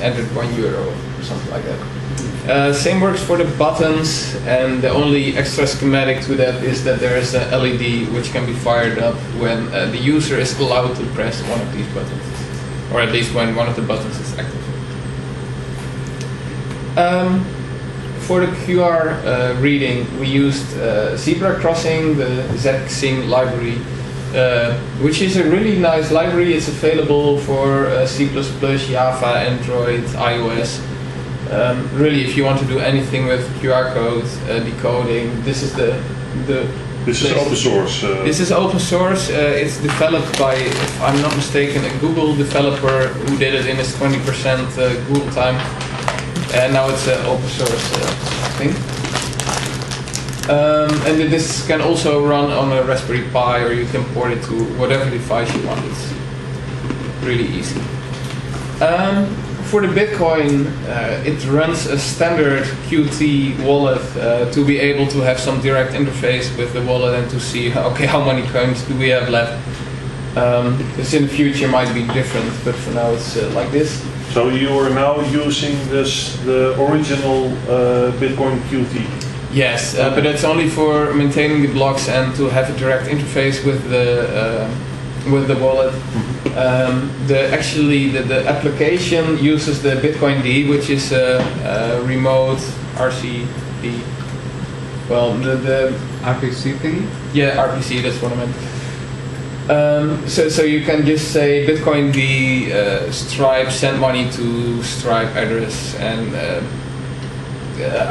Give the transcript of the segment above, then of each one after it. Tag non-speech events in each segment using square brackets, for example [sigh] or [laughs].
entered one euro or something like that. Uh, same works for the buttons, and the only extra schematic to that is that there is an LED which can be fired up when uh, the user is allowed to press one of these buttons, or at least when one of the buttons is active. Um, for the QR uh, reading, we used uh, Zebra Crossing, the ZXing library, uh, which is a really nice library. It's available for uh, C++, Java, Android, iOS. Um, really, if you want to do anything with QR code uh, decoding, this is the the. This is open source. Uh, This is open source. Uh, it's developed by, if I'm not mistaken, a Google developer who did it in his 20% uh, Google time, and now it's an open source uh, thing. Um, and this can also run on a Raspberry Pi, or you can port it to whatever device you want. It's really easy. Um, for the Bitcoin, uh, it runs a standard Qt wallet uh, to be able to have some direct interface with the wallet and to see, [laughs] okay, how many coins do we have left. Um, because in the future might be different, but for now it's uh, like this. so you are now using this the original uh, Bitcoin Qt. Yes, uh, but it's only for maintaining the blocks and to have a direct interface with the uh, with the wallet. Um, the actually the, the application uses the Bitcoin D, which is a, a remote RCD. Well, the, the RPC thing? yeah RPC. That's what I meant. Um, so, so you can just say Bitcoin D uh, Stripe send money to Stripe address and uh,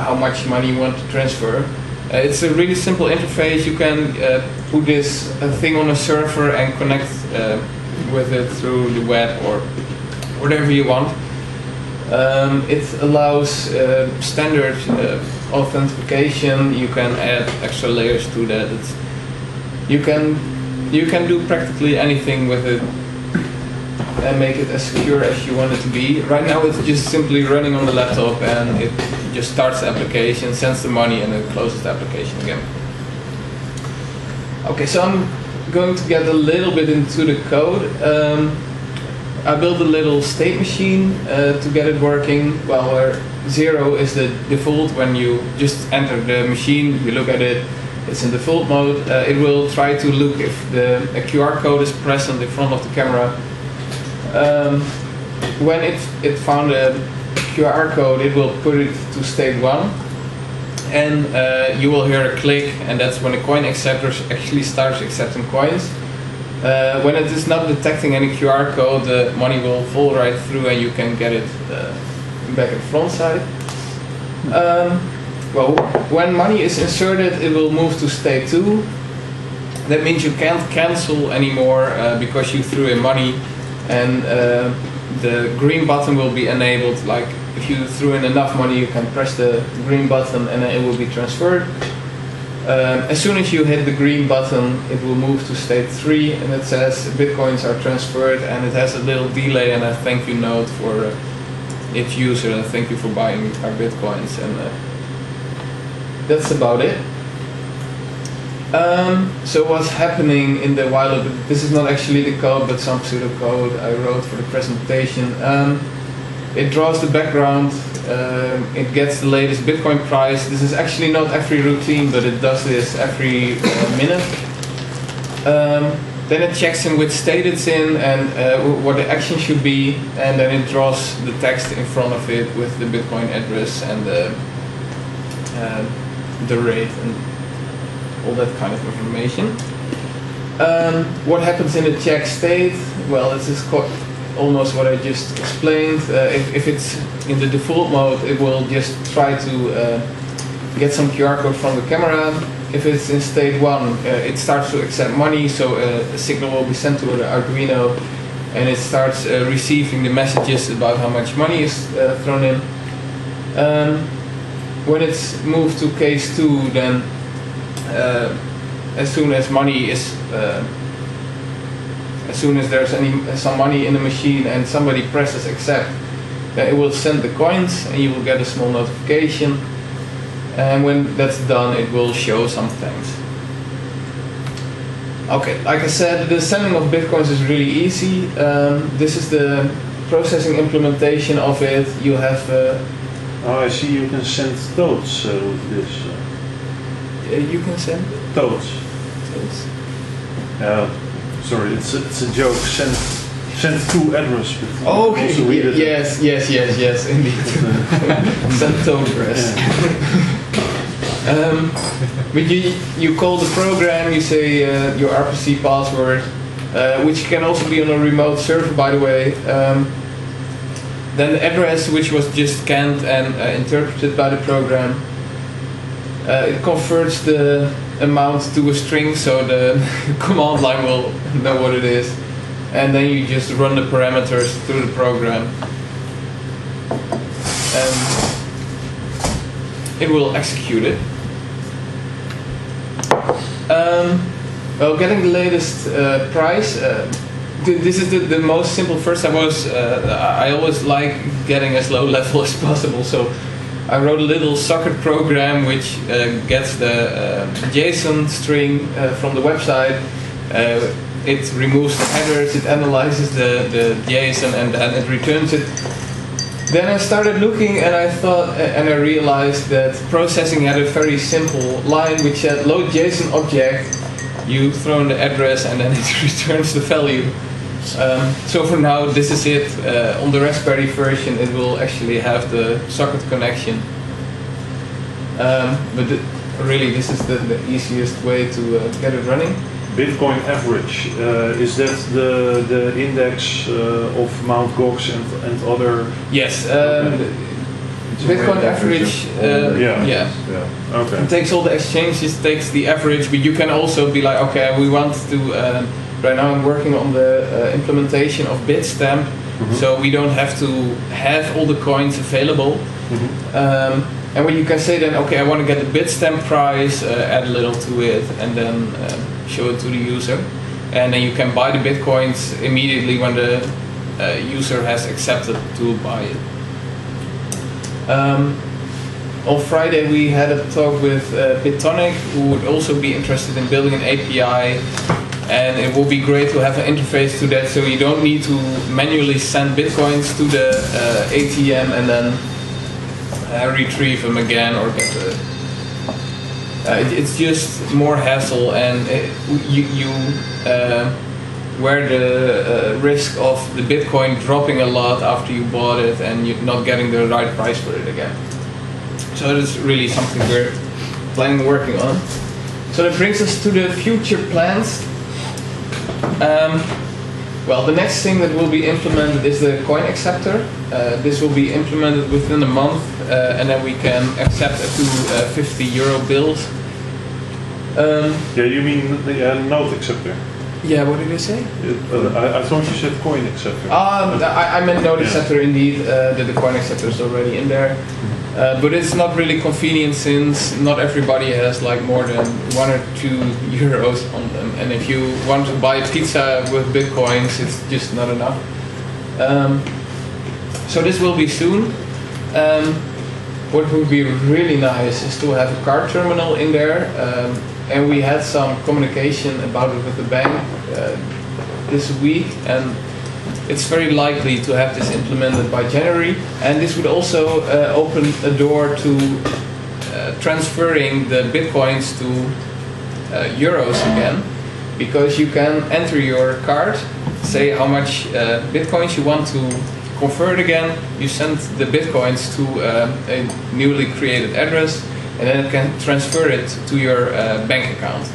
how much money you want to transfer. Uh, it's a really simple interface. You can uh, put this uh, thing on a server and connect uh, with it through the web or whatever you want. Um, it allows uh, standard uh, authentication. You can add extra layers to that. It's, you can you can do practically anything with it and make it as secure as you want it to be. Right now it's just simply running on the laptop and it just starts the application, sends the money and then closes the application again. Okay, so I'm going to get a little bit into the code. Um, I built a little state machine uh, to get it working. Well, where zero is the default when you just enter the machine, you look at it, it's in default mode. Uh, it will try to look if the a QR code is present in the front of the camera. Um, when it, it found a QR code, it will put it to state one. And uh, you will hear a click, and that's when the coin acceptor actually starts accepting coins. Uh, when it is not detecting any QR code, the money will fall right through and you can get it uh, back at front side. Um, well, when money is inserted, it will move to state 2. That means you can't cancel anymore uh, because you threw in money and uh, the green button will be enabled. Like if you threw in enough money, you can press the green button and it will be transferred. Um, as soon as you hit the green button, it will move to state 3 and it says bitcoins are transferred and it has a little delay and a thank you note for uh, its user and thank you for buying our bitcoins and uh, that's about it. Um, so what's happening in the while this is not actually the code but some pseudocode I wrote for the presentation. Um, it draws the background, um, it gets the latest Bitcoin price. This is actually not every routine but it does this every uh, minute. Um, then it checks in which state it's in and uh, what the action should be and then it draws the text in front of it with the Bitcoin address and the, uh, the rate and all that kind of information. Um, what happens in the check state? Well, this is almost what I just explained. Uh, if, if it's in the default mode, it will just try to uh, get some QR code from the camera. If it's in state one, uh, it starts to accept money, so a signal will be sent to the Arduino, and it starts uh, receiving the messages about how much money is uh, thrown in. Um, when it's moved to case two, then as soon as money is uh, as soon as there's any some money in the machine and somebody presses accept it will send the coins and you will get a small notification and when that's done it will show some things okay like I said the sending of bitcoins is really easy um, this is the processing implementation of it. You have uh, Oh, I see you can send toads uh, with this. Uh, uh, you can send toads. those. Yeah, sorry, it's a, it's a joke. Send send to address. but Oh, okay. also read it. yes, yes, yes, yes, indeed. [laughs] Send toad address. Um, but you you call the program, you say uh, your RPC password, uh, which can also be on a remote server, by the way. Um, then the address, which was just scanned and uh, interpreted by the program, uh, it converts the amount to a string, so the [laughs] command line will know what it is, and then you just run the parameters through the program. And it will execute it. Um, well, getting the latest uh, price. Uh, th- this is the, the most simple. First, I was uh, I always like getting as low [laughs] level as possible, so I wrote a little socket program which uh, gets the uh, JSON string uh, from the website. Uh, it removes the headers, it analyzes the, the JSON, and then it returns it. Then I started looking and I thought, and I realized that processing had a very simple line which said load JSON object, you throw in the address and then it [laughs] returns the value. Um, so for now, this is it. Uh, on the Raspberry version, it will actually have the socket connection. Um, but the, really, this is the, the easiest way to uh, get it running. Bitcoin average uh, is that the the index uh, of Mount Gox and and other? Yes, um, Okay. It's a Bitcoin average average. Uh, Yeah. yeah. Yeah. Okay. It takes all the exchanges, takes the average, but you can also be like, okay, we want to. Right now, I'm working on the uh, implementation of Bitstamp, Mhm. so we don't have to have all the coins available. Mhm. Um, and when you can say then, okay, I want to get the Bitstamp price, uh, add a little to it, and then um, show it to the user, and then you can buy the bitcoins immediately when the uh, user has accepted to buy it. Um, on Friday, we had a talk with uh, Bitonic, who would also be interested in building an API. And it will be great to have an interface to that, so you don't need to manually send bitcoins to the uh, ATM and then uh, retrieve them again or get the. Uh, it, it's just more hassle, and it, you you uh, wear the uh, risk of the Bitcoin dropping a lot after you bought it and you're not getting the right price for it again. So is really something we're planning working on. So that brings us to the future plans. Um, well, the next thing that will be implemented is the coin acceptor. Uh, this will be implemented within a month, uh, and then we can accept up to uh, 50 euro bills. Um, Yeah, you mean the uh, node acceptor? Yeah, what did I say? It- uh, I, I thought you said coin acceptor. Um, I, I meant node Yeah. acceptor indeed, uh, that the coin acceptor is already in there. Uh, but it's not really convenient since not everybody has like more than one or two [laughs] euros on them. And if you want to buy pizza with bitcoins, it's just not enough. Um, so this will be soon. Um, what would be really nice is to have a card terminal in there. Um, and we had some communication about it with the bank uh, this week, and it's very likely to have this implemented by January. And this would also uh, open a door to uh, transferring the bitcoins to uh, euros again, because you can enter your card, say how much uh, bitcoins you want to convert again. You send the bitcoins to uh, a newly created address, and then it can transfer it to your uh, bank account.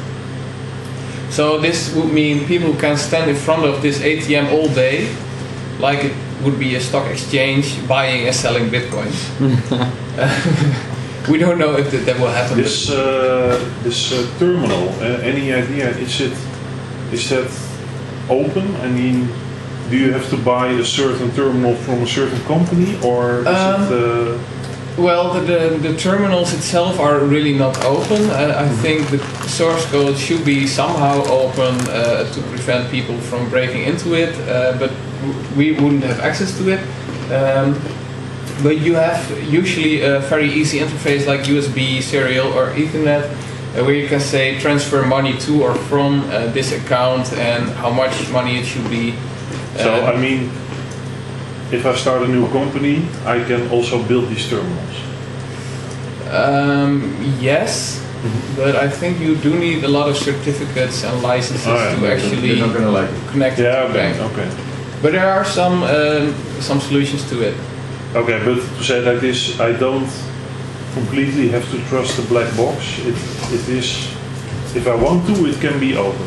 So this would mean people can stand in front of this ATM all day, like it would be a stock exchange, buying and selling bitcoins. [laughs] [laughs] we don't know if that, that will happen. This uh, this uh, terminal, uh, any idea? Is it is that open? I mean, do you have to buy a certain terminal from a certain company, or is Um, it? Uh, Well, the, the, the terminals itself are really not open. I, I think the source code should be somehow open uh, to prevent people from breaking into it, uh, but w- we wouldn't have access to it. Um, but you have usually a very easy interface like USB, serial, or Ethernet, uh, where you can say transfer money to or from uh, this account and how much money it should be. so Uh, I mean, if I start a new company, I can also build these terminals. Um, yes, but I think you do need a lot of certificates and licenses Oh, yeah. to actually like connect Yeah, to okay, bank. okay. But there are some um, some solutions to it. Okay, but to say like this, I don't completely have to trust the black box. It, it is, if I want to, it can be open.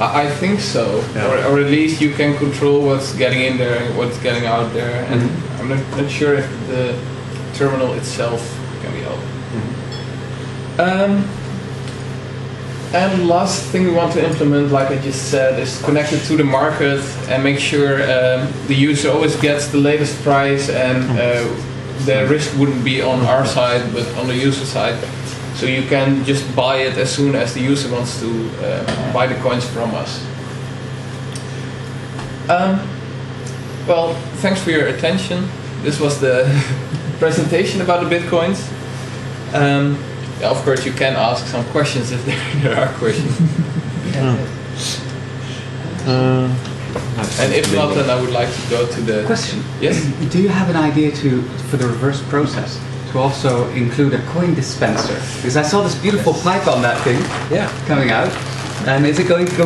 I mean, I, I think so, Yeah. or, or at least you can control what's getting in there and what's getting out there. And Mhm. I'm not, not sure if the terminal itself can be open. Um, and last thing we want to implement, like I just said, is connect it to the market and make sure um, the user always gets the latest price and uh, the risk wouldn't be on our side but on the user side. So you can just buy it as soon as the user wants to uh, buy the coins from us. Um, well, thanks for your attention. This was the [laughs] presentation about the bitcoins. Um, yeah, of course, you can ask some questions if [laughs] there, there are questions. [laughs] And if not, then I would like to go to the Question. Yes. Do you have an idea to for the reverse process to also include a coin dispenser? Because I saw this beautiful pipe on that thing Yeah. coming out. And is it going to go?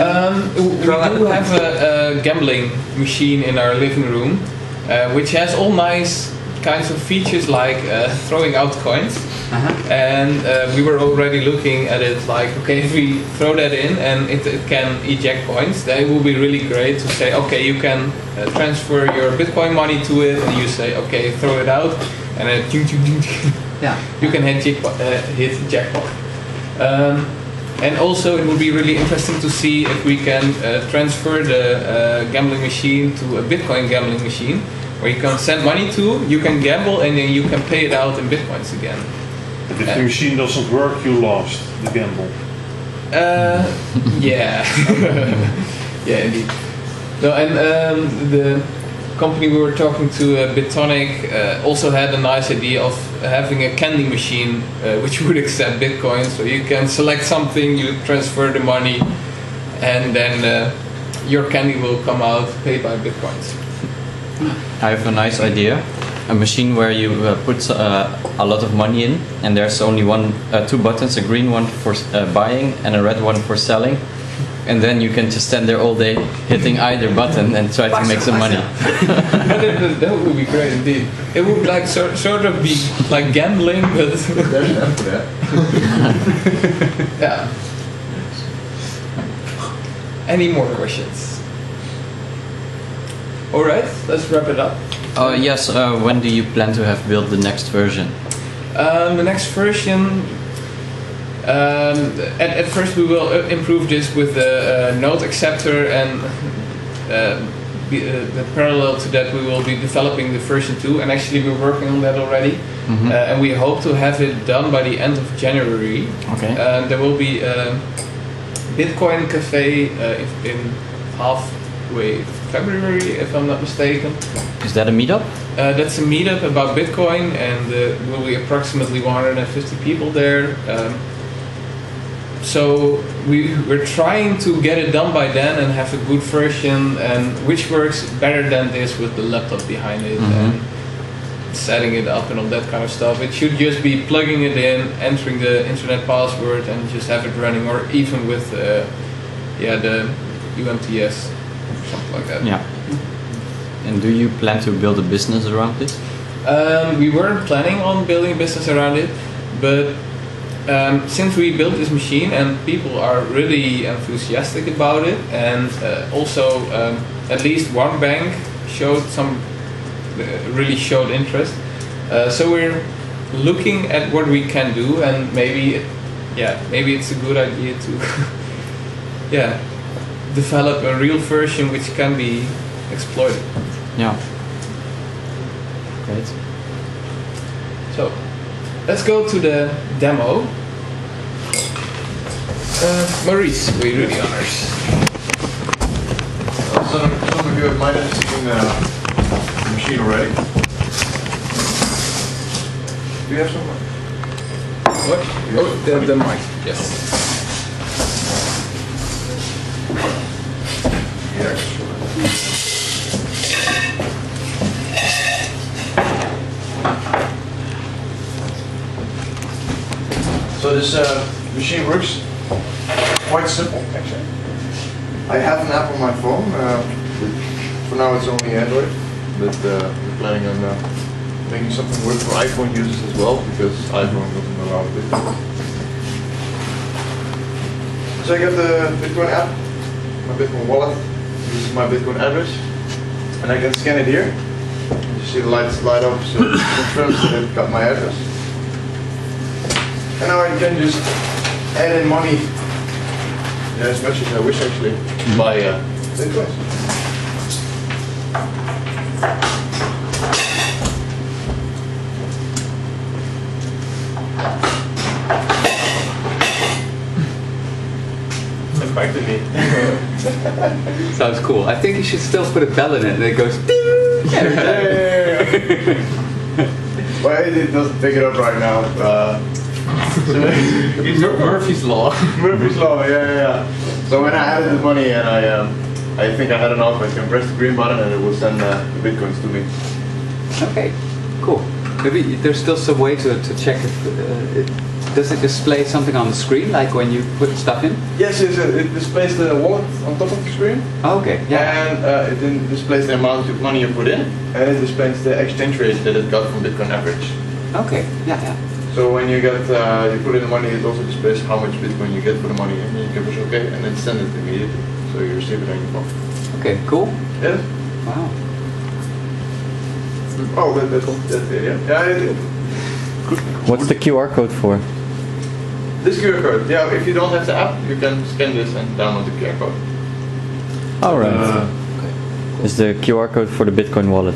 Um, we do have a, a gambling machine in our living room, uh, which has all nice kinds of features like uh, [laughs] throwing out coins. Uh-huh. And uh, we were already looking at it like, okay, if we throw that in and it, it can eject coins, then it will be really great to say, okay, you can uh, transfer your Bitcoin money to it, and you say, okay, throw it out, and then [laughs] Yeah. you can hit jackpot. Uh, hit jackpot. Um, and also, it would be really interesting to see if we can uh, transfer the uh, gambling machine to a Bitcoin gambling machine, where you can send money to, you can gamble, and then you can pay it out in Bitcoins again. But if the machine doesn't work, you lost the gamble. Uh, yeah, [laughs] yeah, indeed. No, and um, the company we were talking to, uh, Bitonic, uh, also had a nice idea of having a candy machine uh, which [laughs] would accept Bitcoin. So you can select something, you transfer the money, and then uh, your candy will come out paid by Bitcoins. I have a nice idea. A machine where you uh, put uh, a lot of money in, and there's only one, uh, two buttons: a green one for uh, buying and a red one for selling. And then you can just stand there all day hitting either button and try to make some money. [laughs] that, that- that would be great indeed. It would like sort, sort of be like gambling, but [laughs] There's an app for that. yeah. Any more questions? All right, let's wrap it up. Uh, yes. Uh, when do you plan to have built the next version? Um, the next version. Um, at, at first, we will uh, improve this with the uh, node acceptor, and uh, be, uh, the parallel to that, we will be developing the version 2. And actually, we're working on that already. Mhm. Uh, and we hope to have it done by the end of January. Okay. Uh, there will be a Bitcoin cafe uh, if- in halfway February, if I'm not mistaken. Is that a meetup? Uh, that's a meetup about Bitcoin, and uh, will be approximately 150 people there. Um, so we we're trying to get it done by then and have a good version, and which works better than this with the laptop behind it Mhm. and setting it up and all that kind of stuff. It should just be plugging it in, entering the internet password, and just have it running, or even with uh, yeah the UMTS something like that. Yeah. And do you plan to build a business around this? Um, we weren't planning on building a business around it, but um, since we built this machine and people are really enthusiastic about it, and uh, also um, at least one bank showed some uh, really showed interest. Uh, so we're looking at what we can do, and maybe, yeah, maybe it's a good idea to, [laughs] yeah, develop a real version which can be exploited. Yeah. Great. So, let's go to the demo. Uh, Maurice, will you do the honors? Some, some of you have might have seen uh, the machine already. Do you have some? What? Oh, the, the mic, yes. So this uh, machine works quite simple, actually. I have an app on my phone. Uh, for now, it's only Android, but uh, we're planning on uh, making something work for iPhone users as well because iPhone doesn't allow it. So I got the Bitcoin app, my Bitcoin wallet. This is my Bitcoin address, and I can scan it here. You see the lights light up, so it confirms that I've got my address. And now I can just add in money yeah, as much as I wish actually by uh, Bitcoin. To me. [laughs] Sounds cool. I think you should still put a bell in it and it goes ding every time. [laughs] well, it, it doesn't pick it up right now. Uh, [laughs] Mur- Murphy's Law. Murphy's Law, yeah, yeah, yeah. So when I added the money and I, um, I think I had enough, I can press the green button and it will send uh, the bitcoins to me. Okay, cool. Maybe there's still some way to, to check if uh, it, does it display something on the screen like when you put stuff in? Yes, yes, it it displays the wallet on top of the screen. Oh, okay, yeah. And uh, it displays the amount of money you put in, and it displays the exchange rate that it got from Bitcoin average. Okay, yeah, yeah. So when you get uh, you put in the money, it also displays how much Bitcoin you get for the money, and you can push OK, and then send it immediately. So you receive it on your phone. Okay, cool. Yes. Wow. Oh, that, that's that's it. Yeah. Yeah. It, it, What's the QR code for? This QR code. Yeah. If you don't have the app, you can scan this and download the QR code. All right. Uh, Is the QR code for the Bitcoin wallet?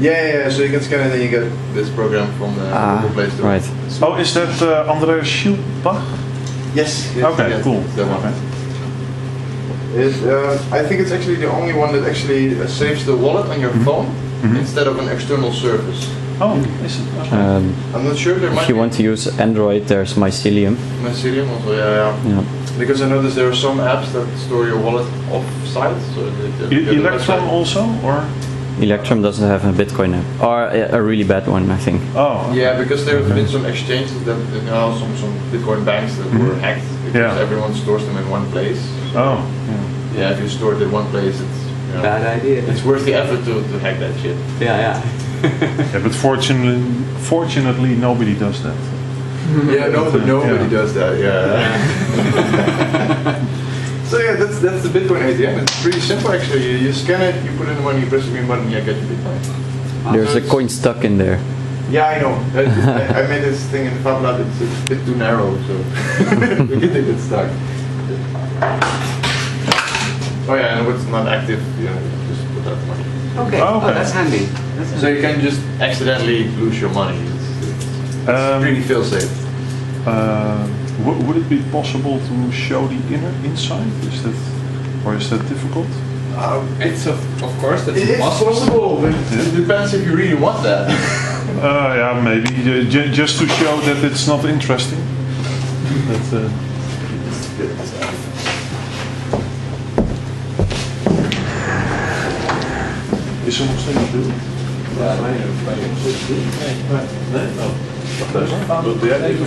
Yeah, yeah, yeah. So you can scan it and you get this program from the Ah, Google Play Store. right. oh, is that uh, Andreas Schildbach? Yes. yes Okay, yes, cool. That one. Okay. Is uh, I think it's actually the only one that actually uh, saves the wallet on your phone Mhm. instead of an external service. Oh. Okay. Um, I'm not sure. There might if you be want to use Android, there's Mycelium. Mycelium also. Yeah, yeah. Yeah. Because I noticed there are some apps that store your wallet off-site. So they, they, E- they- Electrum also, or? Electrum doesn't have a Bitcoin app, or a, a really bad one, I think. Oh. okay. Yeah, because there have been some exchanges that you know some some Bitcoin banks that were Mhm. hacked because Yeah. everyone stores them in one place. Oh. Yeah, if you store it in one place, it's you know, Bad idea. it's worth the effort to, to hack that shit. Yeah, yeah. [laughs] Yeah, but fortunately, fortunately, nobody does that. yeah, nobody, uh, nobody Yeah. does that. Yeah. [laughs] so yeah, that's that's the Bitcoin ATM. It's pretty simple actually. You, you scan it, you put in the money, you press the green button, you get your Bitcoin. There's a uh, coin stuck in there. Yeah, I know. I, I- I [laughs] made this thing in Fab Lab. It's a bit too narrow, so we can take it stuck. Oh yeah, and what's not active, you know, just put out the money. Okay, Oh, oh, okay. that's handy. That's So you can just accidentally lose your money. It's, it's, it's Um, pretty feel safe. Uh, w- would it be possible to show the inner inside? Is that, or is that difficult? Um, It's of, of course that's it is possible. possible, but it depends if you really want that. [laughs] Uh, yeah, maybe Ju- ju- just to show that it's not interesting. But, uh, is er nog steeds beeld? Ja, nee, nee. Nee? Oh. Wacht even. Wil jij even?